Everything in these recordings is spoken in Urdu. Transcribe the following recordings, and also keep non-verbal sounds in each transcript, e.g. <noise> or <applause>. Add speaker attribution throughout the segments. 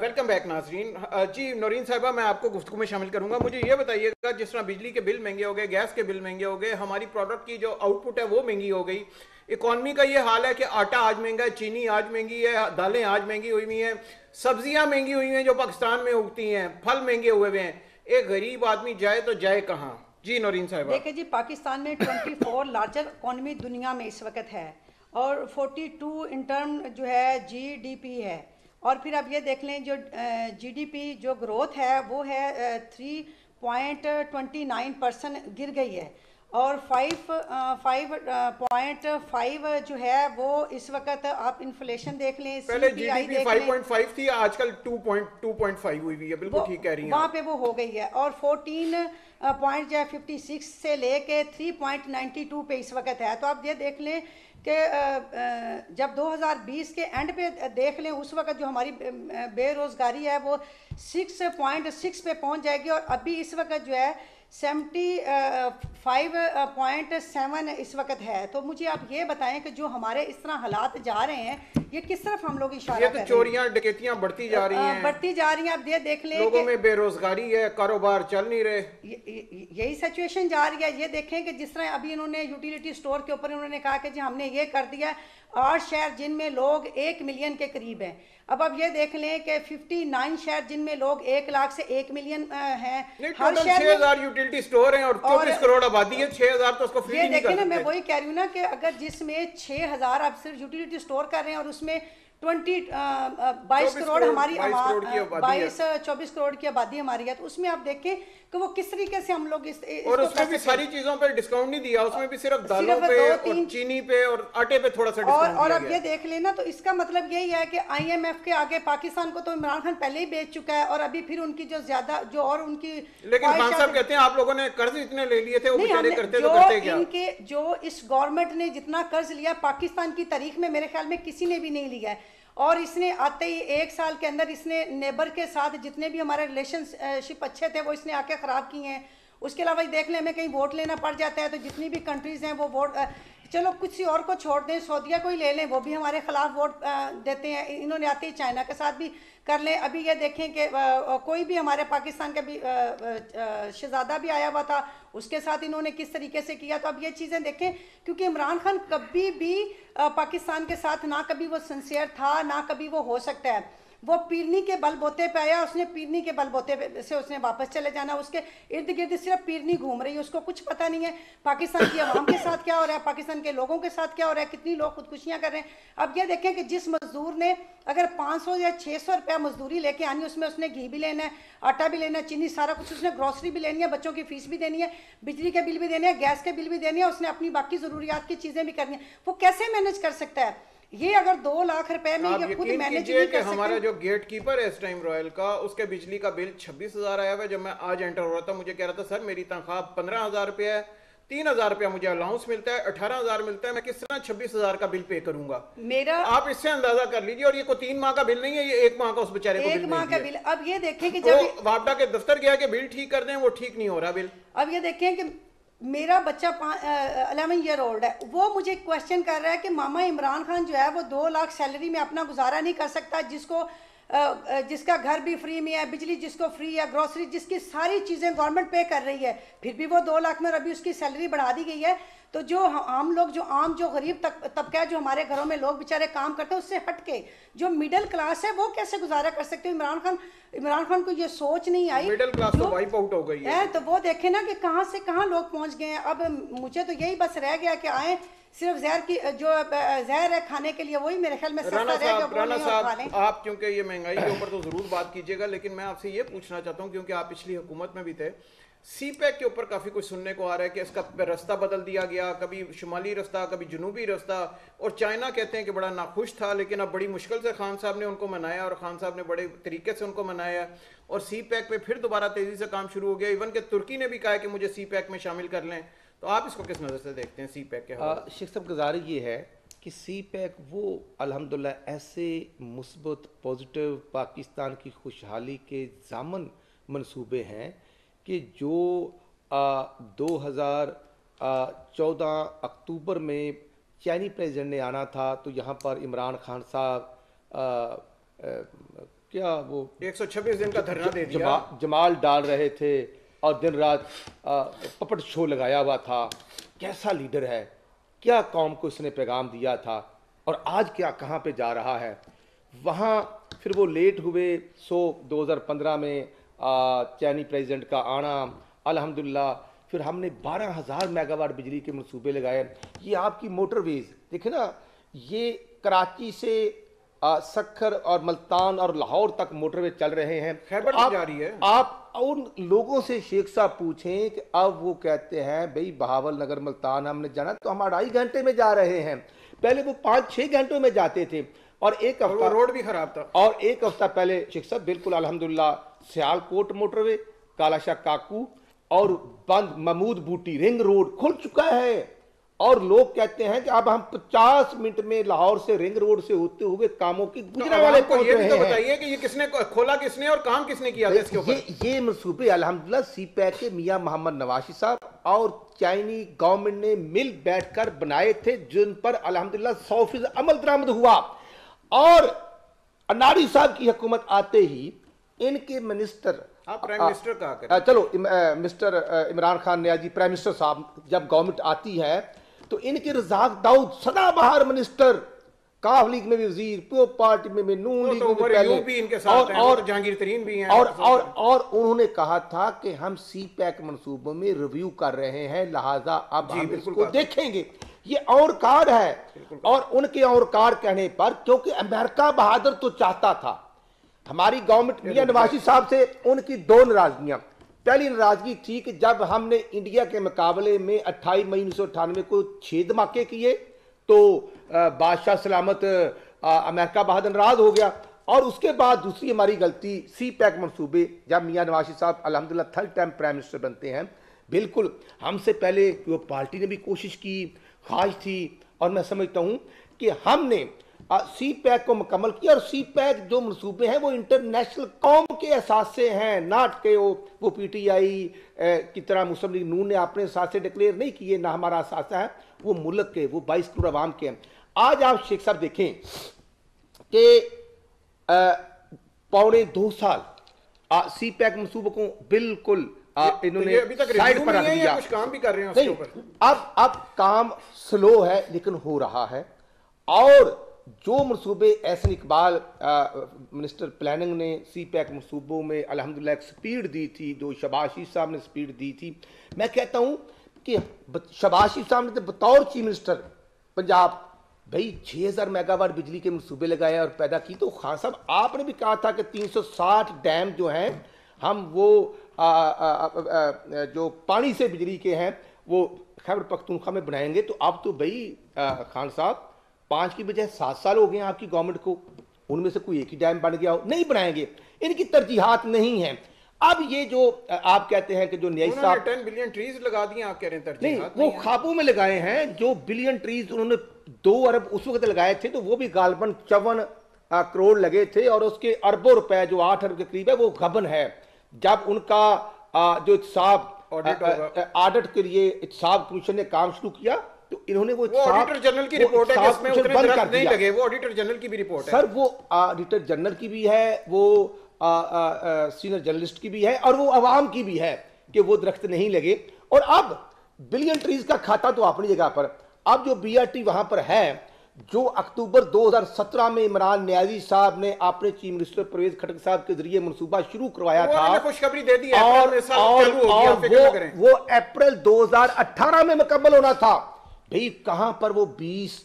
Speaker 1: ویلکم بیک ناظرین جی نورین صاحبہ میں آپ کو گفتگو میں شامل کروں گا. مجھے یہ بتائیے گا، جس طرح بجلی کے بل مہنگے ہو گئے، گیس کے بل مہنگے ہو گئے، ہماری پروڈکٹ کی جو آؤٹ پٹ ہے وہ مہنگی ہو گئی. اکانومی کا یہ حال ہے کہ آٹا آج مہنگا ہے، چینی آج مہنگی ہے، دالیں آج مہنگی ہوئی ہوئی ہیں، سبزیاں مہنگی ہوئی ہیں جو پاکستان میں اگتی ہیں، پھل مہنگے ہوئے ہوئے ہیں. ایک غریب آدمی جائے تو جائے کہاں؟ جی نورین صاحبہ
Speaker 2: دیکھیں جی پاکستان میں ٹوئنٹی فور لارجر اکانومی دنیا میں اس وقت ہے اور فورٹی ٹو انٹرم جو ہے جی ڈی پی ہے. اور پھر اب یہ دیکھ لیں جو جی ڈی پی جو گروتھ ہے وہ ہے three point twenty nine percent گر گئی ہے۔ اور فائیو فائیو پوائنٹ فائیو جو ہے وہ اس وقت آپ انفلیشن دیکھ لیں
Speaker 1: پہلے G D P five point five تھی آج کل two point two point five ہوئی ہوئی ہے بالکل ٹھیک کہہ رہی ہیں
Speaker 2: وہاں پہ وہ ہو گئی ہے۔ اور فورٹین پوائنٹ جو ہے ففٹی سکس سے لے کے تھری پوائنٹ نائنٹی ٹو پہ اس وقت ہے۔ تو آپ یہ دیکھ لیں کہ جب دو ہزار بیس کے اینڈ پہ دیکھ لیں، اس وقت جو ہماری بے روزگاری ہے، وہ سکس پوائنٹ سکس پہ پہنچ جائے گی اور ابھی اس وقت جو ہے سیونٹی فائیو پوائنٹ سیون اس وقت ہے۔ تو مجھے آپ یہ بتائیں کہ جو ہمارے اس طرح حالات جا رہے ہیں یہ کس طرف ہم لوگ اشارہ
Speaker 1: یہ تو چوریاں ڈکیتیاں بڑھتی جا رہی ہیں۔
Speaker 2: بڑھتی جا رہی ہیں۔ آپ یہ دیکھ لیں
Speaker 1: لوگوں میں بے روزگاری ہے کاروبار چل نہیں رہے۔
Speaker 2: یہی سچویشن جا رہی ہے۔ یہ دیکھیں کہ جس طرح ابھی انہوں نے یوٹیلیٹی سٹور کے اوپر انہوں نے کہا کہ جی ہم نے یہ کر دیا آٹھ شہر جن میں لوگ ایک ملین کے قریب ہیں۔ اب اب یہ دیکھ لیں کہ ففٹی نائن شہر جن میں لوگ ایک لاکھ سے ایک ملین ہیں۔
Speaker 1: ہر شہر یوٹیلٹی سٹور ہیں اور چوبیس کروڑ آبادی ہے چھ ہزار تو اس کو فری نہیں
Speaker 2: کر دیکھیں نا میں وہی کہہ رہی ہوں نا کہ اگر جس میں چھ ہزار آپ صرف یوٹیلیٹی سٹور کر رہے ہیں اور اس میں ٹوینٹی بائیس کروڑ ہماری بائیس چوبیس کروڑ کی آبادی ہماری ہے۔ تو اس میں آپ دیکھیں کہ وہ کس طریقے سے ہم لوگ اس
Speaker 1: اور اس میں بھی ساری چیزوں پہ ڈسکاؤنٹ نہیں دیا۔ اس میں بھی صرف دالوں پہ اور چینی پہ اور آٹے پہ تھوڑا سا ڈسکاؤنٹ
Speaker 2: اور اب یہ دیکھ لینا تو اس کا مطلب یہی ہے کہ آئی ایم ایف کے آگے پاکستان کو تو عمران خان پہلے ہی بیچ چکا ہے اور ابھی پھر ان کی جو زیادہ جو اور ان کی
Speaker 1: لیکن خان صاحب کہتے ہیں آپ لوگوں نے قرض اتنے لے لیے تھے وہ بیچارے کرتے تو کرتے کیا؟
Speaker 2: ان کے جو اس گورنمنٹ نے جتنا قرض لیا پاکستان کی تاریخ میں میرے خیال میں کسی نے بھی نہیں لیا ہے۔ اور اس نے آتے ہی ایک سال کے اندر اس نے نیبر کے ساتھ جتنے بھی ہمارے ریلیشن شپ اچھے تھے، وہ اس نے آ کے خراب کیے ہیں۔ اس کے علاوہ دیکھ لیں ہمیں کہیں ووٹ لینا پڑ جاتا ہے تو جتنی بھی کنٹریز ہیں وہ ووٹ چلو، کچھ اور کو چھوڑ دیں، سعودیہ کو ہی لے لیں، وہ بھی ہمارے خلاف ووٹ دیتے ہیں۔ انہوں نے آتے ہی چائنا کے ساتھ بھی کر لیں۔ ابھی یہ دیکھیں کہ کوئی بھی ہمارے پاکستان کا بھی شہزادہ بھی آیا ہوا تھا، اس کے ساتھ انہوں نے کس طریقے سے کیا؟ تو اب یہ چیزیں دیکھیں، کیونکہ عمران خان کبھی بھی پاکستان کے ساتھ نہ کبھی وہ سنسیئر تھا، نہ کبھی وہ ہو سکتا ہے۔ وہ پیرنی کے بل بوتے پہ آیا، اس نے پیرنی کے بل بوتے سے اس نے واپس چلے جانا، اس کے ارد گرد صرف پیرنی گھوم رہی ہے، اس کو کچھ پتہ نہیں ہے۔ پاکستان کی عوام کے ساتھ کیا ہو رہا ہے؟ پاکستان کے لوگوں کے ساتھ کیا ہو رہا ہے؟ کتنی لوگ خودکشیاں کر رہے ہیں؟ اب یہ دیکھیں کہ جس مزدور نے اگر پانچ سو یا چھ سو روپیہ مزدوری لے کے آنی، اس میں اس نے گھی بھی لینا ہے، آٹا بھی لینا ہے، چینی سارا کچھ اس نے گروسری بھی لینی ہے، بچوں کی فیس بھی دینی ہے، بجلی کے بل بھی دینے ہیں گیس کے بل بھی دینے ہیں اس نے اپنی باقی ضروریات کی چیزیں بھی کرنی ہیں۔ وہ کیسے مینج کر سکتا ہے؟ یہ اگر دو لاکھ روپے میں یہ خود مینج نہیں کر
Speaker 1: ہمارا جو گیٹ کیپر ہے اس ٹائم رویل کا اس کے بجلی کا بل چھبیس ہزار آیا ہوا ہے۔ جب میں آج انٹر ہو رہا تھا مجھے کہہ رہا تھا سر میری تنخواہ پندرہ ہزار روپے ہے تین ہزار روپیہ مجھے الاؤنس ملتا ہے اٹھارہ ہزار ملتا ہے میں کس طرح چھبیس ہزار کا بل پے کروں گا؟
Speaker 2: میرا
Speaker 1: آپ اس سے اندازہ کر لیجیے اور یہ کوئی تین ماہ کا بل نہیں ہے یہ ایک ماہ کا اس بچارے کو
Speaker 2: ایک ماہ کا بل اب یہ دیکھیں کہ جب
Speaker 1: وابڈا کے دفتر گیا کہ بل ٹھیک کر دیں وہ ٹھیک نہیں ہو رہا بل
Speaker 2: اب یہ دیکھیں کہ میرا بچہ الیون ایئر اولڈ ہے۔ وہ مجھے کوشچن کر رہا ہے کہ ماما عمران خان جو ہے وہ دو لاکھ سیلری میں اپنا گزارا نہیں کر سکتا، جس کو جس کا گھر بھی فری میں ہے، بجلی جس کو فری ہے گروسری جس کی ساری چیزیں گورنمنٹ پے کر رہی ہے، پھر بھی وہ دو لاکھ میں ابھی اس کی سیلری بڑھا دی گئی ہے۔ تو جو عام لوگ جو عام جو غریب طبقہ جو ہمارے گھروں میں لوگ بیچارے کام کرتے ہیں اس سے ہٹ کے جو مڈل کلاس ہے وہ کیسے گزارا کر سکتے ہیں؟ عمران خان عمران خان کو یہ سوچ نہیں آئی؟
Speaker 1: مڈل کلاس تو وائپ آؤٹ ہو گئی ہے۔
Speaker 2: تو وہ دیکھیں نا کہ کہاں سے کہاں لوگ پہنچ گئے ہیں۔ اب مجھے تو یہی بس رہ گیا کہ آئیں صرف زہر کی جو زہر ہے کھانے کے لیے وہی میرے خیال میں
Speaker 1: رانا صاحب رانا صاحب آپ کیونکہ یہ مہنگائی کے اوپر تو ضرور بات کیجیے گا لیکن میں آپ سے یہ پوچھنا چاہتا ہوں کیونکہ آپ پچھلی حکومت میں بھی تھے سی پیک کے اوپر کافی کچھ سننے کو آ رہا ہے کہ اس کا رستہ بدل دیا گیا، کبھی شمالی رستہ کبھی جنوبی رستہ اور چائنا کہتے ہیں کہ بڑا ناخوش تھا، لیکن اب بڑی مشکل سے خان صاحب نے ان کو منایا اور خان صاحب نے بڑے طریقے سے ان کو منایا اور سی پیک پہ پھر دوبارہ تیزی سے کام شروع ہو گیا۔ ایون کہ ترکی نے بھی کہا کہ مجھے سی پیک میں شامل کر لیں۔ تو آپ اس کو کس نظر سے دیکھتے ہیں سی پیک کے
Speaker 3: شیخ صاحب گزاری یہ ہے کہ سی پیک وہ الحمدللہ ایسے مثبت، پوزیٹیو پاکستان کی خوشحالی کے ضامن منصوبے ہیں کہ جو دو ہزار چودہ اکتوبر میں چینی پریزیڈنٹ نے آنا تھا تو یہاں پر عمران خان صاحب کیا وہ؟
Speaker 1: ایک سو چھبیس دن کا دھرنا دے دیا۔
Speaker 3: جما- جمال ڈال رہے تھے اور دن رات پپٹ شو لگایا ہوا تھا۔ کیسا لیڈر ہے؟ کیا قوم کو اس نے پیغام دیا تھا؟ اور آج کیا کہاں پہ جا رہا ہے؟ وہاں پھر وہ لیٹ ہوئے سو دو ہزار پندرہ میں چینی پریزیڈنٹ کا آنا الحمدللہ پھر ہم نے بارہ ہزار میگا واٹ بجلی کے منصوبے لگائے۔ یہ آپ کی موٹر ویز دیکھیں نا یہ کراچی سے سکھر اور ملتان اور لاہور تک موٹر وے چل رہے ہیں۔
Speaker 1: خیبر تک جاری ہے۔
Speaker 3: آپ ان لوگوں سے شیخ صاحب پوچھیں کہ اب وہ کہتے ہیں بھئی بہاول نگر ملتان ہم نے جانا تو ہم اڑائی گھنٹے میں جا رہے ہیں۔ پہلے وہ پانچ چھ گھنٹوں میں جاتے تھے۔ اور ایک ہفتہ
Speaker 1: روڈ بھی خراب تھا۔
Speaker 3: اور ایک ہفتہ پہلے شیخ صاحب بالکل الحمدللہ سیال کوٹ موٹر وے کالا شاہ کاکو اور بند محمود بوٹی رنگ روڈ کھل چکا ہے۔ اور لوگ کہتے ہیں کہ اب ہم پچاس منٹ میں لاہور سے رنگ روڈ سے ہوتے ہوئے کاموں کی گجرا والے
Speaker 1: کو یہ بھی تو بتائیے کہ یہ کس نے کھولا کس نے اور کام کس نے کیا تھا اس کے اوپر؟
Speaker 3: یہ یہ منصوبے الحمدللہ سی پیک کے میاں محمد نواشی صاحب اور چائنی گورنمنٹ نے مل بیٹھ کر بنائے تھے جن پر الحمدللہ سو فیصد عمل درآمد ہوا۔ اور اناری صاحب کی حکومت آتے ہی ان کے منسٹر
Speaker 1: آپ پرائم منسٹر کہا کریں۔
Speaker 3: آ، چلو mister Imran Khan Niazi prime minister صاحب جب گورنمنٹ آتی ہے تو ان کے رزاق داؤد سدا بہار منسٹر کاف لیگ میں بھی وزیر پیو پارٹی میں بھی نون لیگ میں بھی پہلے۔
Speaker 1: ایوب بھی ان کے ساتھ ہیں
Speaker 3: اور
Speaker 1: جہانگیر ترین بھی ہیں
Speaker 3: اور اور اور انہوں نے کہا تھا کہ ہم سی پیک منصوبوں میں ریویو کر رہے ہیں لہذا اب
Speaker 1: جی،
Speaker 3: ہم اس کو۔ دیکھیں گے۔ یہ اور کار ہے۔ اور ان کے اور کار کہنے پر کیونکہ امریکہ بہادر تو چاہتا تھا ہماری گورنمنٹ میاں نوازی صاحب سے ان کی دو ناراضگیاں۔ پہلی ناراضگی تھی کہ جب ہم نے انڈیا کے مقابلے میں اٹھائی مئی انیس سو اٹھانوے کو چھ دھماکے کیے تو بادشاہ سلامت امریکہ بہادر ناراض ہو گیا۔ اور اس کے بعد دوسری ہماری غلطی سی پیک منصوبے جب میاں نوازی صاحب الحمدللہ تھرڈ ٹائم پرائم منسٹر بنتے ہیں۔ بالکل ہم سے پہلے وہ پارٹی نے بھی کوشش کی خواہش تھی۔ اور میں سمجھتا ہوں کہ ہم نے سی پیک کو مکمل کیا اور سی پیک جو منصوبے ہیں وہ انٹرنیشنل قوم کے احساسے ہیں ناٹ کے وہ پی ٹی آئی کی طرح مسلم لیگ نون نے اپنے احساسے ڈکلیئر نہیں کیے نہ ہمارا احساسہ ہے وہ ملک کے وہ بائیس کروڑ عوام کے ہیں۔ آج آپ شیخ صاحب دیکھیں کہ پونے دو سال سی پیک منصوبوں کو بالکل انہوں نے
Speaker 1: ریویو
Speaker 3: پر رکھ دیا
Speaker 1: یا کچھ کام بھی کر رہے ہیں اس کے اوپر؟
Speaker 3: اب اب کام سلو ہے لیکن ہو رہا ہے۔ اور جو منصوبے احسن اقبال منسٹر پلاننگ نے سی پیک منصوبوں میں الحمدللہ ایک سپیڈ دی تھی جو شباز شریف صاحب نے سپیڈ دی تھی۔ میں کہتا ہوں کہ بت- شباز شریف صاحب نے تو بطور چیف منسٹر پنجاب بھئی چھ ہزار میگا واٹ بجلی کے منصوبے لگائے اور پیدا کی۔ تو خان صاحب آپ نے بھی کہا تھا کہ تین سو ساٹھ ڈیم جو ہیں ہم وہ آ، آ، آ، جو پانی سے بجلی کے ہیں وہ خیبر پختونخوا میں بنائیں گے۔ تو اب تو بھئی خان صاحب پانچ کی بجائے سات سال ہو گئے ہیں آپ کی گورنمنٹ کو۔ ان میں سے کوئی ایک ہی ڈیم بن گیا ہو۔ نہیں بنائیں گے۔ ان کی ترجیحات نہیں ہیں۔ اب یہ جو آپ کہتے ہیں کہ جو نیائی
Speaker 1: انہوں نے
Speaker 3: صاحب
Speaker 1: ٹین بلین ٹریز لگا دیے آپ کہہ رہے ہیں
Speaker 3: نہیں
Speaker 1: ترجیحات
Speaker 3: وہ خوابوں میں لگائے ہیں۔ جو بلین ٹریز انہوں نے دو ارب اس وقت لگائے تھے تو وہ بھی غالباً چون کروڑ لگے تھے اور اس کے اربوں روپے جو آٹھ ارب کے قریب ہے وہ غبن ہے۔ جب ان کا جو
Speaker 1: ہوگا۔
Speaker 3: آڈٹ کے لیے احتساب کمیشن نے کام شروع کیا تو انہوں نے وہ
Speaker 1: آڈیٹر جنرل کی رپورٹ ہے اس میں اتنے درخت نہیں۔ لگے وہ آڈیٹر جنرل کی بھی رپورٹ ہے۔
Speaker 3: سر وہ آڈیٹر جنرل کی بھی ہے وہ سینئر جرنلسٹ کی بھی ہے اور وہ عوام کی بھی ہے کہ وہ درخت نہیں لگے۔ اور اب بلین ٹریز کا کھاتا تو اپنی جگہ پر۔ اب جو بی آر ٹی وہاں پر ہے جو اکتوبر دو ہزار سترہ میں عمران نیازی صاحب نے اپنے چیف منسٹر پرویز کھٹک صاحب کے ذریعے منصوبہ شروع کروایا تھا۔
Speaker 1: خوشخبری دے دی
Speaker 3: اور وہ اپریل دو ہزار اٹھارہ میں مکمل ہونا تھا۔ بھئی کہاں پر وہ بیس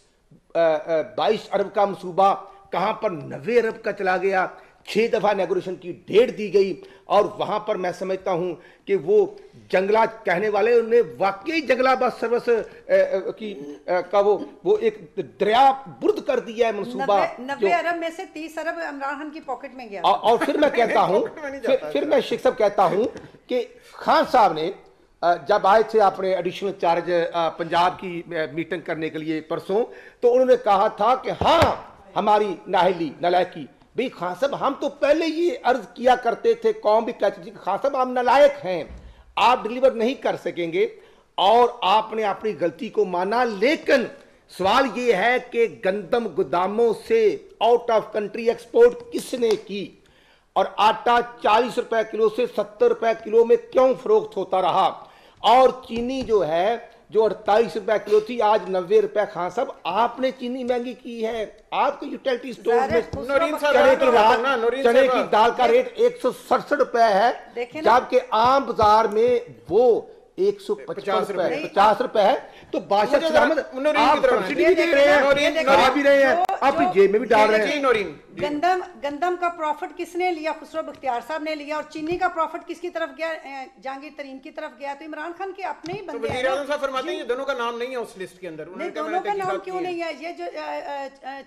Speaker 3: بائیس ارب کا منصوبہ کہاں پر نوے ارب کا چلا گیا چھ دفعہ نیگوریشن کی ڈیٹ دی گئی اور وہاں پر میں سمجھتا ہوں کہ وہ جنگلات کہنے والے انہوں نے واقعی جنگلہ بس سروس کی کا وہ وہ ایک دریا برد کر دیا ہے منصوبہ
Speaker 2: نبے ارب میں سے تیس ارب عمران خان کی پاکٹ میں گیا۔
Speaker 3: اور پھر میں کہتا ہوں <laughs> پھر میں شیخ صاحب کہتا ہوں کہ خان صاحب نے جب آئے تھے اپنے ایڈیشنل چارج پنجاب کی میٹنگ کرنے کے لیے پرسوں، تو انہوں نے کہا تھا کہ ہاں ہماری ناہلی نلائکی بھئی خان صاحب ہم تو پہلے یہ عرض کیا کرتے تھے، قوم بھی کہتی تھی کہ خان صاحب آپ نلائق ہیں، آپ ڈلیور نہیں کر سکیں گے، اور آپ نے اپنی غلطی کو مانا، لیکن سوال یہ ہے کہ گندم گوداموں سے آؤٹ آف کنٹری ایکسپورٹ کس نے کی؟ اور آٹا چالیس روپے کلو سے ستر روپے کلو میں کیوں فروخت ہوتا رہا؟ اور چینی جو ہے جو اڑتالیس روپے کلو تھی آج نوے روپے خان صاحب آپ نے چینی مہنگی کی ہے آپ کے یوٹیلٹی سٹور میں
Speaker 2: خسرو
Speaker 1: نورین صاحب
Speaker 3: چنے کی دال کا ریٹ ایک سو سڑسٹھ روپے ہے۔ جبکہ عام بازار میں وہ ایک سو
Speaker 1: پچاس
Speaker 3: روپے۔ پچاس روپے ہے تو بادشاہ سلامت آپ سبسڈی۔ بھی دے رہے ہیں کھا بھی رہے ہیں
Speaker 2: جو-
Speaker 3: جیب میں بھی ڈال رہے
Speaker 1: جی
Speaker 3: ہیں
Speaker 1: جی۔
Speaker 2: گندم گندم کا پروفٹ کس نے لیا خسرو بختیار صاحب نے لیا اور چینی کا پروفٹ کس کی طرف گیا اے، جہانگیر ترین کی طرف گیا تو عمران خان کے اپنے ہی بندے ہیں
Speaker 1: وزیر۔ صاحب فرماتے ہیں یہ دونوں کا نام نہیں ہے اس لسٹ کے اندر
Speaker 2: نہیں دونوں کا نام کیوں
Speaker 1: کی ہیں۔
Speaker 2: نہیں ہے یہ جو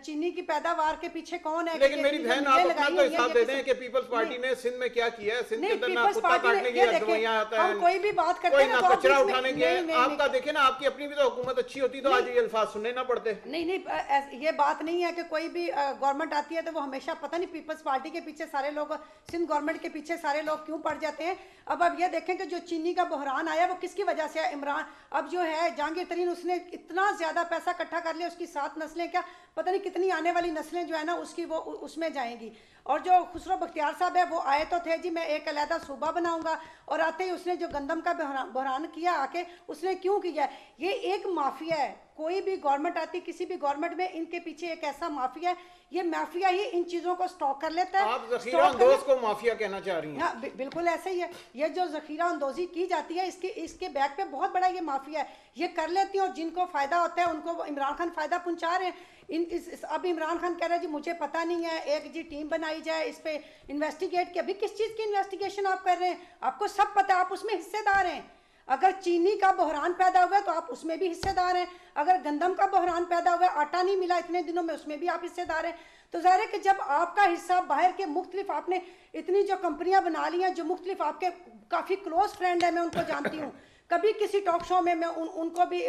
Speaker 2: چینی کی پیداوار کے پیچھے کون ہے
Speaker 1: لیکن میری بہن آپ اپنا تو حساب دے دیں کہ پیپلز پارٹی نے سندھ میں کیا کیا ہے سندھ کے اندر نہ کتا کاٹنے کی دوائیاں آتا ہے
Speaker 2: ہم کوئی بھی بات کرتے ہیں آپ
Speaker 1: کچرا اٹھانے
Speaker 2: نہیں،
Speaker 1: آپ۔ کا دیکھیں نا آپ کی اپنی بھی تو حکومت اچھی ہوتی تو آج یہ الفاظ سننے نہ پڑتے۔
Speaker 2: نہیں نہیں یہ بات نہیں ہے کہ کوئی بھی گورنمنٹ آتی ہے تو وہ ہمیشہ پتہ نہیں پیپلز پارٹی کے پیچھے سارے لوگ سندھ گورنمنٹ کے پیچھے سارے لوگ کیوں پڑ جاتے ہیں؟ اب اب یہ دیکھیں کہ جو چینی کا بحران آیا وہ کس کی وجہ سے ہے عمران اب جو ہے جہانگیر ترین اس نے اتنا زیادہ پیسہ اکٹھا کر لیا اس کی سات نسلیں کیا؟ پتہ نہیں کتنی آنے والی نسلیں جو ہے نا اس کی وہ اس میں جائیں گی۔ اور جو خسرو بختیار صاحب ہے وہ آئے تو تھے۔ جی میں ایک علیحدہ صوبہ بناؤں گا۔ اور آتے ہی اس نے جو گندم کا بحران- کیا آ کے اس نے کیوں کیا؟ ہے یہ ایک مافیا ہے۔ کوئی بھی گورنمنٹ آتی کسی بھی گورنمنٹ میں ان کے پیچھے ایک ایسا مافیا ہے۔ یہ مافیا ہی ان چیزوں کو سٹاک کر لیتا ہے۔
Speaker 1: آپ ذخیرہ اندوز کو مافیا کہنا چاہ رہی ہیں۔
Speaker 2: ہاں بالکل ایسا ہی ہے۔ یہ جو ذخیرہ اندوزی کی جاتی ہے اس کے اس کے بیک پہ بہت بڑا یہ مافیا ہے۔ یہ کر لیتی ہیں اور جن کو فائدہ ہوتا ہے ان کو عمران خان فائدہ پہنچا رہے ہیں۔ ان اس اب عمران خان کہہ رہا ہے جی مجھے پتہ نہیں ہے، ایک جی ٹیم بنائی جائے، اس پہ انویسٹیگیٹ کی ابھی کس چیز کی انویسٹیگیشن آپ کر رہے ہیں؟ آپ کو سب پتہ ہے، آپ اس میں حصے دار ہیں۔ اگر چینی کا بحران پیدا ہوا ہے تو آپ اس میں بھی حصے دار ہیں۔ اگر گندم کا بحران پیدا ہوا ہے، آٹا نہیں ملا اتنے دنوں میں، اس میں بھی آپ حصے دار ہیں۔ تو ظاہر ہے کہ جب آپ کا حصہ باہر کے مختلف، آپ نے اتنی جو کمپنیاں بنا لی ہیں جو مختلف آپ کے کافی کلوز فرینڈ ہیں، میں ان کو جانتی ہوں۔ کبھی کسی ٹاک شو میں میں ان ان کو بھی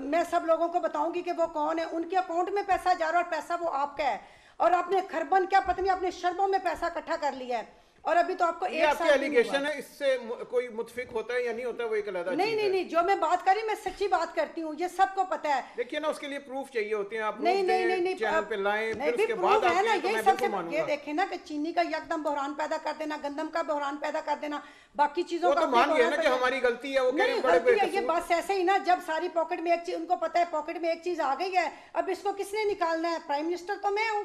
Speaker 2: میں سب لوگوں کو بتاؤں گی کہ وہ کون ہے، ان کے اکاؤنٹ میں پیسہ جا رہا ہے اور پیسہ وہ آپ کا ہے۔ اور آپ نے خربن کیا پتنی اپنے شربوں میں پیسہ اکٹھا کر لیا ہے۔ اور ابھی تو آپ کو
Speaker 1: یہ
Speaker 2: ایک
Speaker 1: کی
Speaker 2: سال نہیں ہوا۔
Speaker 1: ایلیگیشن ہے اس سے کوئی متفق ہوتا ہے یا نہیں ہوتا وہ ایک علیحدہ
Speaker 2: نہیں
Speaker 1: چیز
Speaker 2: نہیں نہیں جو میں بات کری میں سچی بات کرتی ہوں یہ سب کو پتہ ہے۔
Speaker 1: دیکھیے نا اس کے لیے پروف چاہیے ہوتے ہیں آپ
Speaker 2: نہیں نہیں
Speaker 1: دیں،
Speaker 2: نہیں نہیں
Speaker 1: چینل پہ لائیں پھر اس کے بعد آپ کہیں تو میں بالکل مانوں
Speaker 2: یہ
Speaker 1: گا۔
Speaker 2: دیکھیں نا کہ چینی کا یکدم بحران پیدا کر دینا گندم کا بحران پیدا کر دینا باقی چیزوں
Speaker 1: وہ
Speaker 2: کا
Speaker 1: تو
Speaker 2: اپنے
Speaker 1: مان گئے نا کہ ہماری غلطی ہے وہ کہہ رہے ہیں بڑے بڑے
Speaker 2: یہ بات ایسے ہی نا جب ساری پاکٹ میں ایک چیز ان کو پتہ ہے پاکٹ میں ایک چیز آ گئی ہے اب اس کو کس نے نکالنا ہے؟ پرائم منسٹر تو میں ہوں۔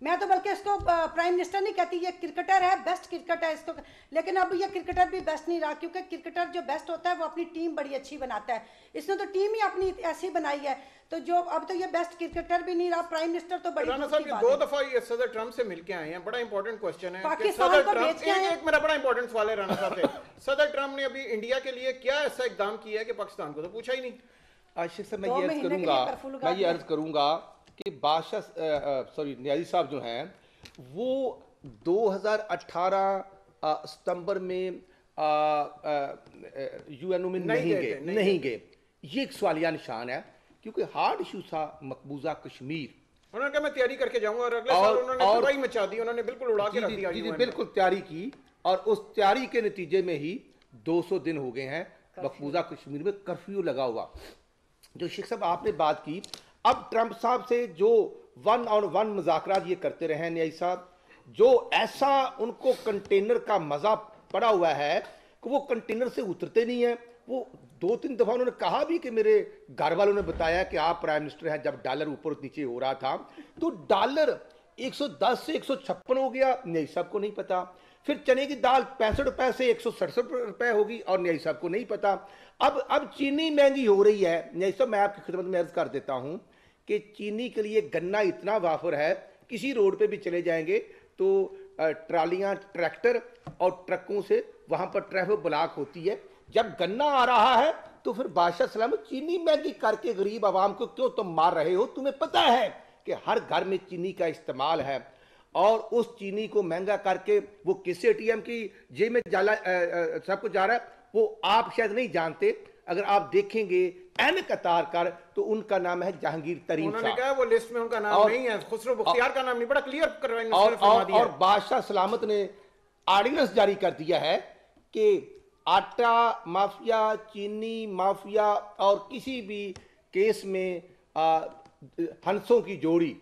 Speaker 2: میں تو بلکہ اس کو پرائم منسٹر نہیں کہتی یہ کرکٹر ہے بیسٹ کرکٹ ہے اس کو۔ لیکن اب یہ کرکٹر بھی بیسٹ نہیں رہا کیونکہ کرکٹر جو بیسٹ ہوتا ہے وہ اپنی ٹیم بڑی اچھی بناتا ہے۔ اس نے تو ٹیم ہی اپنی ایسی بنائی ہے۔ تو جو اب تو یہ بیسٹ کرکٹر بھی نہیں رہا پرائم منسٹر تو بڑی
Speaker 1: صاحب یہ دو دفعہ یہ صدر ٹرمپ سے مل کے آئے ہیں بڑا امپورٹنٹ کوشچن ہے۔
Speaker 2: پاکستان
Speaker 1: صدر
Speaker 2: کو بیچ کے
Speaker 1: ایک
Speaker 2: آئے ہیں۔
Speaker 1: ایک میرا بڑا امپورٹنٹ سوال ہے رانا صاحب سے۔ صدر ٹرمپ نے ابھی انڈیا کے لیے کیا ایسا اقدام کیا ہے کہ پاکستان کو تو پوچھا ہی نہیں؟
Speaker 3: عاشق صاحب میں یہ عرض کروں گا میں یہ۔ عرض کروں گا کہ بادشاہ سوری نیازی صاحب جو ہیں وہ دو ہزار اٹھارہ ستمبر میں یو این او میں
Speaker 1: نہیں گئے نہیں
Speaker 3: گئے یہ ایک سوالیہ نشان ہے کیونکہ ہارڈ ایشو تھا مقبوضہ کشمیر۔
Speaker 1: انہوں نے کہا میں تیاری کر کے جاؤں گا اور اگلے سال انہوں نے تباہی مچا دی انہوں نے بالکل اڑا کے
Speaker 3: جی
Speaker 1: رکھ
Speaker 3: جی
Speaker 1: دیا
Speaker 3: جی جی۔ بالکل تیاری کی۔ اور اس تیاری کے نتیجے میں ہی دو سو دن ہو گئے ہیں مقبوضہ کشمیر میں کرفیو لگا ہوا۔ جو شیخ صاحب آپ نے بات کی اب ٹرمپ صاحب سے جو ون آن ون مذاکرات یہ کرتے رہے ہیں نیائی صاحب، جو ایسا ان کو کنٹینر کا مزہ پڑا ہوا ہے کہ وہ کنٹینر سے اترتے نہیں ہیں۔ وہ دو تین دفعہ انہوں نے کہا بھی کہ میرے گھر والوں نے بتایا کہ آپ پرائم منسٹر ہیں، جب ڈالر اوپر نیچے ہو رہا تھا۔ تو ڈالر ایک سو دس سے ایک سو چھپن ہو گیا، نیائی صاحب کو نہیں پتا۔ پھر چنے کی دال پینسٹھ روپے سے ایک سو سڑسٹھ روپے ہوگی اور نیائی صاحب کو نہیں پتا۔ اب اب چینی مہنگی ہو رہی ہے۔ نیائی صاحب، میں آپ کی خدمت میں عرض کر دیتا ہوں کہ چینی کے لیے گنا اتنا وافر ہے، کسی روڈ پہ بھی چلے جائیں گے تو ٹرالیاں، ٹریکٹر اور ٹرکوں سے وہاں پر ٹریفک بلاک ہوتی ہے۔ جب گنا آ رہا ہے تو پھر بادشاہ سلامت چینی مہنگی کر کے غریب عوام کو کیوں تم مار رہے ہو؟ تمہیں پتہ ہے کہ ہر گھر میں چینی کا استعمال ہے۔ اور اس چینی کو مہنگا کر کے وہ کس اے ٹی ایم کی جیب میں جالا سب کچھ جا رہا ہے، وہ آپ شاید نہیں جانتے۔ اگر آپ دیکھیں گے این قطار کر تو ان کا نام ہے جہانگیر ترین
Speaker 1: انہوں نے کہا وہ لسٹ میں ان کا نام نہیں ہے خسرو بختیار کا نام نہیں بڑا کلیئر کروائی
Speaker 3: اور۔ بادشاہ سلامت نے آرڈیننس جاری کر دیا ہے کہ آٹا مافیا چینی مافیا اور کسی بھی کیس میں ہنسوں کی جوڑی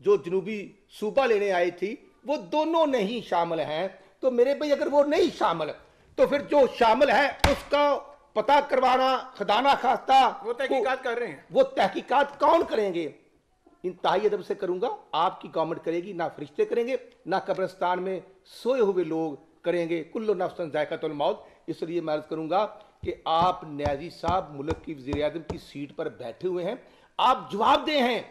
Speaker 3: جو جنوبی صوبہ لینے آئی تھی وہ دونوں نہیں شامل ہیں تو میرے بھائی اگر وہ نہیں شامل تو پھر جو شامل ہے اس کا پتہ کروانا خدانہ خواستہ
Speaker 1: وہ تحقیقات کر رہے ہیں۔
Speaker 3: وہ تحقیقات کون کریں گے؟ انتہائی ادب سے کروں گا آپ کی گورنمنٹ کرے گی نہ فرشتے کریں گے نہ قبرستان میں سوئے ہوئے لوگ کریں گے کل نفسن ذائقہ الموت۔ اس لیے میں عرض کروں گا کہ آپ نیازی صاحب ملک کی وزیر اعظم کی سیٹ پر بیٹھے ہوئے ہیں۔ آپ جواب دے ہیں۔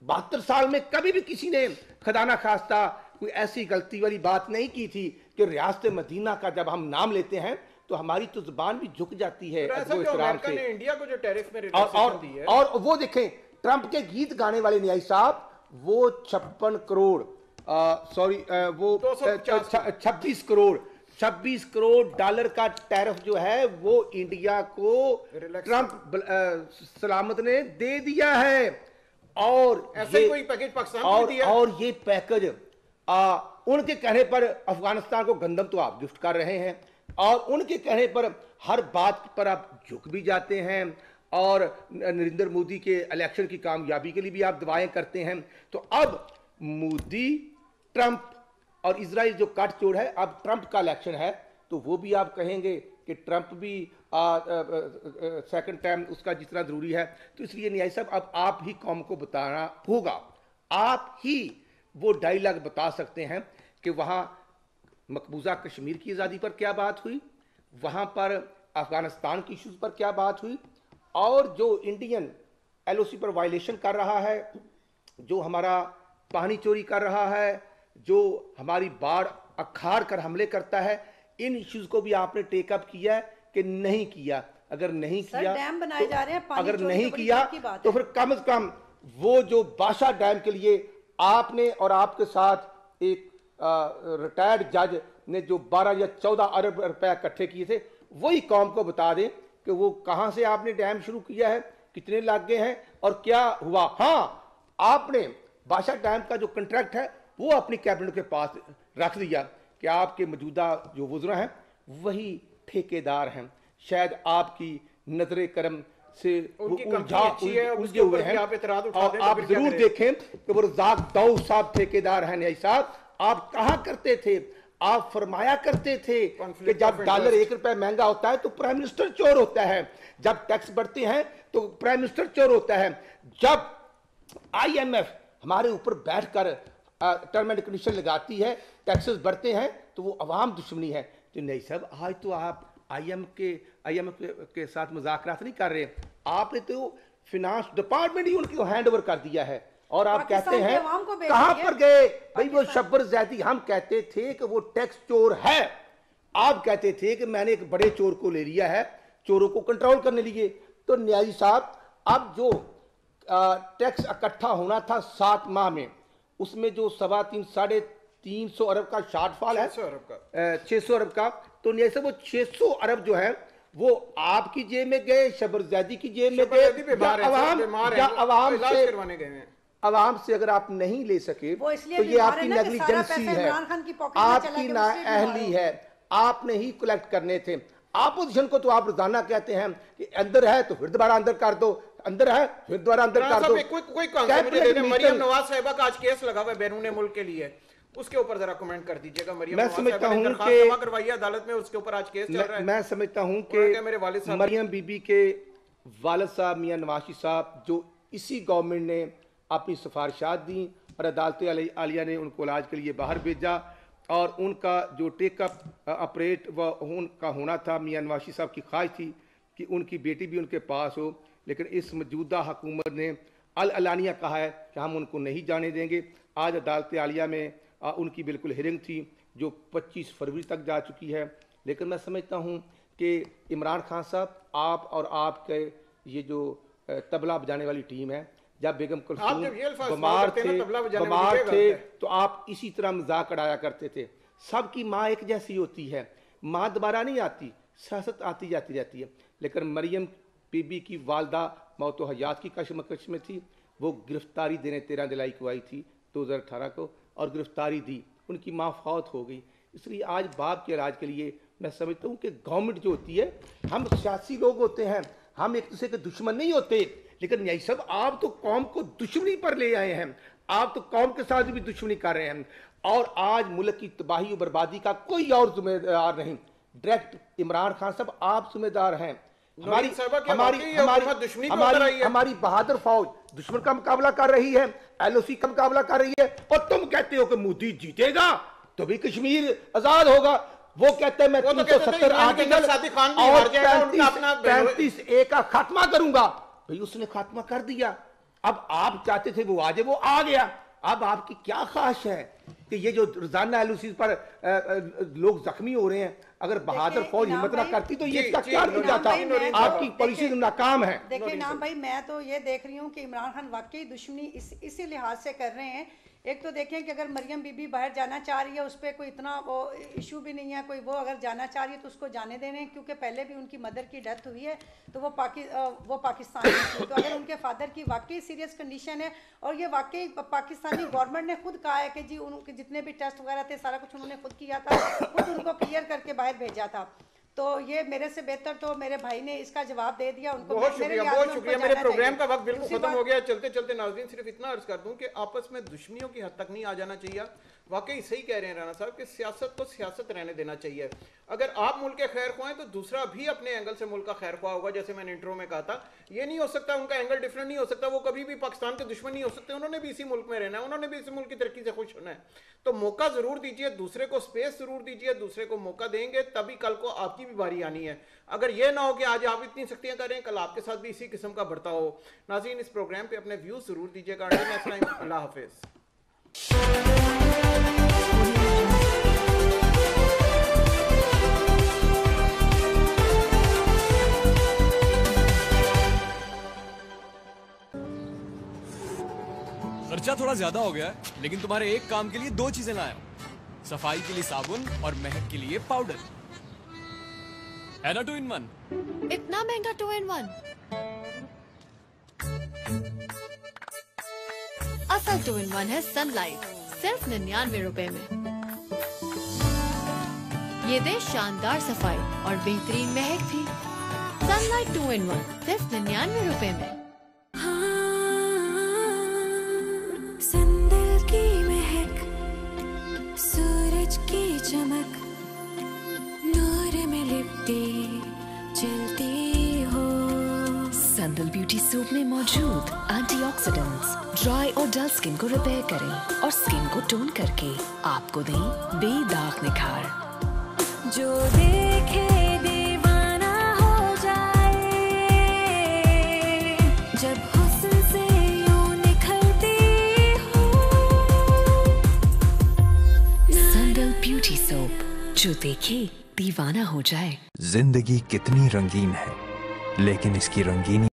Speaker 3: بہتر سال میں کبھی بھی کسی نے خدانہ خواستہ کوئی ایسی غلطی والی بات نہیں کی تھی کہ ریاست مدینہ کا جب ہم نام لیتے ہیں تو ہماری تو زبان بھی جھک جاتی ہے
Speaker 1: نے انڈیا کو جو ٹیرف میں دی ہے۔
Speaker 3: اور وہ دیکھیں ٹرمپ کے گیت گانے والے نیائی صاحب وہ چھپن کروڑ سوری وہ چھبیس کروڑ چھبیس کروڑ ڈالر کا ٹیرف جو ہے وہ انڈیا کو. ٹرمپ سلامت نے دے دیا ہے۔ اور یہ-
Speaker 1: کوئی پیکج پاکستان کو دیا
Speaker 3: اور یہ پیکج ان کے کہنے پر افغانستان کو گندم تو آپ گفٹ کر رہے ہیں۔ اور ان کے کہنے پر ہر بات پر آپ جھک بھی جاتے ہیں اور نریندر مودی کے الیکشن کی کامیابی کے لیے بھی آپ دعائیں کرتے ہیں۔ تو اب مودی، ٹرمپ اور اسرائیل جو کٹ چوڑ ہے، اب ٹرمپ کا الیکشن ہے، تو وہ بھی آپ کہیں گے کہ ٹرمپ بھی سیکنڈ ٹائم اس کا جتنا ضروری ہے۔ تو اس لیے نیائی صاحب، اب آپ ہی قوم کو بتانا ہوگا۔ آپ ہی وہ ڈائیلاگ بتا سکتے ہیں کہ وہاں مقبوضہ کشمیر کی آزادی پر کیا بات ہوئی؟ وہاں پر افغانستان کی ایشوز پر کیا بات ہوئی؟ اور جو انڈین ایل او سی پر وائلیشن کر رہا ہے جو ہمارا پانی چوری کر رہا ہے جو ہماری باڑ اکھاڑ کر حملے کرتا ہے ان ایشوز کو بھی آپ نے ٹیک اپ کیا ہے کہ نہیں کیا۔ اگر نہیں کیا
Speaker 2: ڈیم بنائے
Speaker 3: تو-
Speaker 2: جا رہے ہیں، پانی
Speaker 3: اگر نہیں کیا تو۔ پھر کم از کم وہ جو بادشاہ ڈیم کے لیے آپ نے اور آپ کے ساتھ ایک ریٹائرڈ جج نے جو بارہ یا چودہ ارب روپے اکٹھے کیے تھے وہی قوم کو بتا دیں کہ وہ کہاں سے آپ نے ڈیم شروع کیا ہے کتنے لاگ گئے ہیں اور کیا ہوا۔ ہاں آپ نے بادشاہ ڈیم کا جو کنٹریکٹ ہے وہ اپنی کیبنٹ کے پاس رکھ دیا۔ کہ آپ کے موجودہ جو وزراء ہیں وہی ٹھیکے دار ہیں۔ شاید آپ کی نظر کرم سے
Speaker 1: ان کی
Speaker 3: وہ
Speaker 1: کمپنی
Speaker 3: الجھا-
Speaker 1: اچھی ہے، اس
Speaker 3: الجھے
Speaker 1: کے اوپر
Speaker 3: ہوئے ہیں
Speaker 1: آپ اعتراض اٹھا
Speaker 3: اور آپ ضرور؟ دیکھیں کہ وہ رزاق داؤ صاحب ٹھیکے دار ہیں نیائی صاحب آپ کہاں کرتے تھے؟ آپ فرمایا کرتے تھے کہ جب ڈالر. ایک روپے مہنگا ہوتا ہے تو پرائم منسٹر چور ہوتا ہے۔ جب ٹیکس بڑھتے ہیں تو پرائم منسٹر چور ہوتا ہے۔ جب آئی ایم ایف ہمارے اوپر بیٹھ کر ٹرم اینڈ کنڈیشن لگاتی ہے ٹیکسز بڑھتے ہیں تو وہ عوام دشمنی ہے۔ تو نہیں صاحب آج تو آپ آئی ایم کے آئی ایم ایف کے ساتھ مذاکرات نہیں کر رہے۔ آپ نے تو فنانس ڈپارٹمنٹ ہی ان کو ہینڈ اوور کر دیا ہے۔ اور آپ کہتے ہیں کہاں۔ پر گئے؟ بھئی وہ شبر زیدی ہم کہتے تھے کہ وہ ٹیکس چور ہے۔ آپ کہتے تھے کہ میں نے ایک بڑے چور کو لے لیا ہے چوروں کو کنٹرول کرنے لیے۔ تو نیازی صاحب اب جو ٹیکس اکٹھا ہونا تھا سات ماہ میں اس میں جو سوا تین ساڑھے تین سو ارب کا شارٹ فال ہے۔
Speaker 1: 600 ارب کا۔
Speaker 3: چھ سو ارب کا۔ تو نیازی صاحب وہ چھ سو ارب جو ہے وہ آپ کی جیب میں گئے شبر زیدی کی جیب میں گئے؟ یا عوام سے
Speaker 1: کروانے گئے ہیں۔
Speaker 3: عوام سے اگر آپ نہیں لے سکے تو یہ آپ کی
Speaker 2: نا
Speaker 3: نیگلیجنسی
Speaker 2: پیسہ
Speaker 3: ہے۔ آپ کی نااہلی
Speaker 2: ہو۔
Speaker 3: ہے۔ آپ نے ہی کلیکٹ کرنے تھے۔ اپوزیشن کو تو آپ روزانہ کہتے ہیں کہ اندر ہے تو پھر دوبارہ اندر کر دو اندر ہے پھر دوبارہ اندر کر دو۔
Speaker 1: کوئی مریم نواز صاحبہ کا آج کیس لگا ہوا ہے بیرون ملک کے لیے۔ اس کے اوپر ذرا کمنٹ کر دیجیے گا مریم
Speaker 3: میں
Speaker 1: نواز
Speaker 3: سمجھتا
Speaker 1: صاحبہ نے
Speaker 3: ہوں
Speaker 1: درخواست
Speaker 3: کہ-
Speaker 1: جمع کروائی ہے عدالت میں اس کے اوپر آج کیس چل رہا ہے۔
Speaker 3: میں سمجھتا ہوں کہ مریم بی بی کے والد صاحب میاں نواشی صاحب جو اسی گورنمنٹ نے اپنی سفارشات دیں اور عدالت عالیہ نے ان کو علاج کے لیے باہر بھیجا اور ان کا جو ٹیک اپ اپریٹ و ان کا ہونا تھا میاں نواشی صاحب کی خواہش تھی کہ ان کی بیٹی بھی ان کے پاس ہو لیکن اس موجودہ حکومت نے العلانیہ کہا ہے کہ ہم ان کو نہیں جانے دیں گے۔ آج عدالت عالیہ میں ان کی بالکل ہیرنگ تھی جو پچیس فروری تک جا چکی ہے۔ لیکن میں سمجھتا ہوں کہ عمران خان صاحب آپ اور آپ کے یہ جو اے، تبلہ بجانے والی ٹیم ہے جب بیگم کلثوم بیمار
Speaker 1: نا،
Speaker 3: تھے بیمار
Speaker 1: یہ
Speaker 3: تھے۔ تو آپ اسی طرح مذاق اڑایا کرتے تھے۔ سب کی ماں ایک جیسی ہوتی ہے۔ ماں دوبارہ نہیں آتی سیاست آتی جاتی رہتی ہے۔ لیکن مریم بی بی کی والدہ موت و حیات کی کشمکش میں تھی۔ وہ گرفتاری دینے تیرہ دلائی کو آئی تھی دو ہزار اٹھارہ کو اور گرفتاری دی۔ ان کی ماں فوت ہو گئی۔ اس لیے آج باپ کے علاج کے لیے میں سمجھتا ہوں کہ گورنمنٹ جو ہوتی ہے ہم سیاسی لوگ ہوتے ہیں۔ ہم ایک دوسرے کے دشمن نہیں ہوتے۔ لیکن یہی سب آپ تو قوم کو دشمنی پر لے آئے ہیں۔ آپ تو قوم کے ساتھ بھی دشمنی کر رہے ہیں۔ اور آج ملک کی تباہی و بربادی کا کوئی اور ذمہ دار نہیں۔ ڈائریکٹ عمران خان صاحب آپ ذمہ دار ہیں ہماری بہادر فوج دشمن کا مقابلہ کر رہی ہے۔ ایل او سی کا مقابلہ کر رہی ہے۔ اور تم کہتے ہو کہ مودی جیتے گا تو بھی کشمیر آزاد ہوگا۔ وہ کہتے ہیں میں تین سو ستر آرٹیکل اور پینتیس اے کا خاتمہ کروں گا۔ بھئی اس نے خاتمہ کر دیا۔ اب آپ چاہتے تھے وہ آجے وہ آ گیا۔ اب آپ کی کیا خواہش ہے کہ یہ جو روزانہ ایلوسیز پر لوگ زخمی ہو رہے ہیں اگر بہادر فوج ہمت نہ کرتی تو یہ
Speaker 1: جی،
Speaker 3: اس کا
Speaker 1: جی،
Speaker 3: کیا
Speaker 2: بھائی، میں
Speaker 3: تھا آپ کی
Speaker 2: تو-
Speaker 3: پالیسی ناکام ہے۔
Speaker 2: دیکھیں نام بھائی میں تو یہ دیکھ رہی ہوں کہ عمران خان واقعی دشمنی اس اسی لحاظ سے کر رہے ہیں ایک تو دیکھیں کہ اگر مریم بی بی باہر جانا چاہ رہی ہے، اس پہ کوئی اتنا وہ ایشو بھی نہیں ہے، کوئی وہ اگر جانا چاہ رہی ہے تو اس کو جانے دینے ہیں، کیونکہ پہلے بھی ان کی مدر کی ڈیتھ ہوئی ہے، تو وہ پاکی وہ پاکستان میں تھی۔ تو اگر ان کے فادر کی واقعی سیریس کنڈیشن ہے اور یہ واقعی پاکستانی گورنمنٹ نے خود کہا ہے کہ جی ان کے جتنے بھی ٹیسٹ وغیرہ تھے، سارا کچھ انہوں نے خود کیا تھا، خود ان کو کلیئر کر کے باہر بھیجا تھا۔ تو یہ میرے سے بہتر تو میرے بھائی نے اس کا جواب دے دیا ان کو
Speaker 1: بہت شکریہ بہت شکریہ میرے پروگرام۔ کا وقت بالکل ختم ہو گیا چلتے چلتے ناظرین صرف اتنا عرض کر دوں کہ آپس میں دشمنیوں کی حد تک نہیں آ جانا چاہیے واقعی صحیح کہہ رہے ہیں رانا صاحب کہ سیاست کو سیاست رہنے دینا چاہیے۔ اگر آپ ملک کے خیر خواہ ہیں تو دوسرا بھی اپنے اینگل سے ملک کا خیر خواہ ہوگا، جیسے میں نے انٹرو میں کہا تھا۔ یہ نہیں ہو سکتا ان کا اینگل ڈفرنٹ نہیں ہو سکتا، وہ کبھی بھی پاکستان کے دشمن نہیں ہو سکتے، انہوں نے بھی اسی ملک میں رہنا ہے، انہوں نے بھی اسی ملک کی ترقی سے خوش ہونا ہے۔ تو موقع ضرور دیجیے، دوسرے کو سپیس ضرور دیجیے، دوسرے کو موقع دیں گے، تبھی کل کو آپ کی بھی باری آنی ہے۔ اگر یہ نہ ہو کہ آج آپ اتنی سختیاں کر رہے ہیں، کل آپ کے ساتھ بھی اسی قسم کا بڑھتا ہو۔ ناظرین، اس پروگرام پہ اپنے ویوز ضرور دیجیے گا۔ اللہ حافظ۔
Speaker 4: خرچہ تھوڑا زیادہ ہو گیا ہے، لیکن تمہارے ایک کام کے لیے دو چیزیں لایا ہوں۔ صفائی کے لیے صابن اور مہک کے لیے پاؤڈر۔ ہے نا ٹو ان ون
Speaker 5: اتنا مہنگا ٹو ان ون اصل ٹو ان ون ہے سن لائٹ صرف ننانوے روپے میں۔ یہ دے شاندار صفائی اور بہترین مہک بھی Sunlight two in one صرف ننانوے روپے میں۔
Speaker 6: ڈرائی سکن کو ریپیئر کریں اور سکن کو ٹون کر کے آپ کو دیں بے داغ نکھار۔
Speaker 7: جو دیکھے دیوانہ ہو جائے، جب حسن سے یوں نکھرتی ہو۔
Speaker 6: سندل بیوٹی سوپ، جو دیکھے دیوانہ ہو جائے۔
Speaker 8: زندگی کتنی رنگین ہے، لیکن اس کی رنگینی